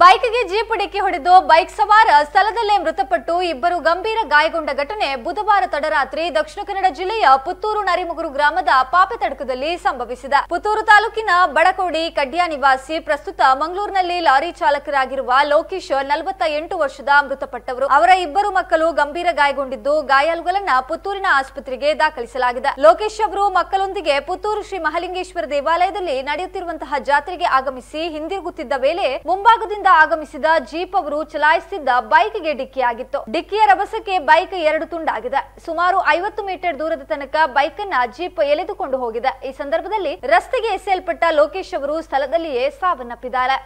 ಬೈಕ್ಗೆ jeep ಡಿಕ್ಕಿ ಹೊಡೆದು bike ಸವಾರ ಸ್ಥಳದಲ್ಲೇ ಮೃತಪಟ್ಟು ಇಬ್ಬರು ಗಂಭೀರ ಗಾಯಗೊಂಡ ಘಟನೆ ಬುಧವಾರ ತಡರಾತ್ರಿ ದಕ್ಷಿಣ ಕನ್ನಡ ಜಿಲ್ಲೆಯ ಪುತ್ತೂರು ನರಿಮುಗುರು ಗ್ರಾಮದ ಪಾಪೆತಡ್ಕದಲ್ಲಿ ಸಂಭವಿಸಿದೆ. ಪುತ್ತೂರು ತಾಲೂಕಿನ ಬಡಕೋಡಿ ಕಡ್ಯಾ ನಿವಾಸಿ ಪ್ರಸ್ತುತ ಮಂಗಳೂರಿನಲ್ಲಿ ಲಾರಿ ಚಾಲಕರಾಗಿರುವ ಲೋಕೇಶ್ ನಲವತ್ತ ಎಂಟು ವರ್ಷದ ಮೃತಪಟ್ಟವರು. ಅವರ ಇಬ್ಬರು ಮಕ್ಕಳು ಗಂಭೀರ ಗಾಯಗೊಂಡಿದ್ದು ಗಾಯಾಳುಗಳನ್ನ ಪುತ್ತೂರಿನ ಆಸ್ಪತ್ರೆಗೆ ದಾಖಲಿಸಲಾಗಿದೆ. ಲೋಕೇಶ್ ಅವರು ಮಕ್ಕಳೊಂದಿಗೆ ಪುತ್ತೂರು ಶ್ರೀ ಮಹಾಲಿಂಗೇಶ್ವರ ದೇವಾಲಯದಲ್ಲಿ ನಡೆಯುತ್ತಿರುವಂತಹ ಜಾತ್ರೆಗೆ ಆಗಮಿಸಿ ಹಿಂದಿರುಗುತ್ತಿದ್ದ ವೇಳೆ ಮುಂಭಾಗದಿಂದ ಆಗಮಿಸಿದ ಜೀಪ್ ಅವರು ಚಲಾಯಿಸುತ್ತಿದ್ದ ಬೈಕ್ಗೆ ಡಿಕ್ಕಿಯಾಗಿತ್ತು. ಡಿಕ್ಕಿಯ ರಭಸಕ್ಕೆ ಬೈಕ್ ಎರಡು ತುಂಡಾಗಿದೆ. ಸುಮಾರು ಐವತ್ತು ಮೀಟರ್ ದೂರದ ತನಕ ಬೈಕ್ ಅನ್ನ ಜೀಪ್ ಎಳೆದುಕೊಂಡು ಹೋಗಿದೆ. ಈ ಸಂದರ್ಭದಲ್ಲಿ ರಸ್ತೆಗೆ ಎಸೆಯಲ್ಪಟ್ಟ ಲೋಕೇಶ್ ಅವರು ಸ್ಥಳದಲ್ಲಿಯೇ ಸಾವನ್ನಪ್ಪಿದ್ದಾರೆ.